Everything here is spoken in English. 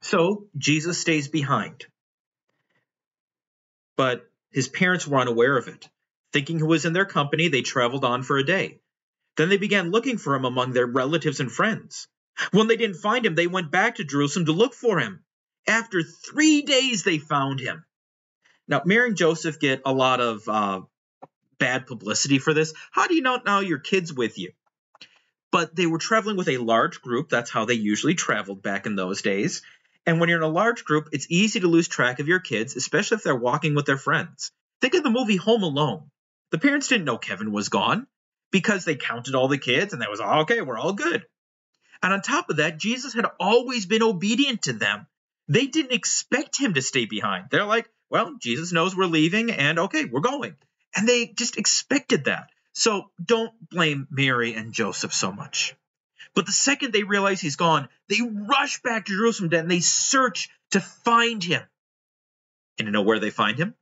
So Jesus stays behind. But his parents were unaware of it. Thinking he was in their company, they traveled on for a day. Then they began looking for him among their relatives and friends. When they didn't find him, they went back to Jerusalem to look for him. After three days, they found him. Now, Mary and Joseph get a lot of uh, bad publicity for this. How do you not know your kid's with you? But they were traveling with a large group. That's how they usually traveled back in those days. And when you're in a large group, it's easy to lose track of your kids, especially if they're walking with their friends. Think of the movie Home Alone. The parents didn't know Kevin was gone because they counted all the kids and that was all okay, we're all good. And on top of that, Jesus had always been obedient to them. They didn't expect him to stay behind. They're like, well, Jesus knows we're leaving and okay, we're going. And they just expected that. So don't blame Mary and Joseph so much. But the second they realize he's gone, they rush back to Jerusalem and they search to find him. And you know where they find him?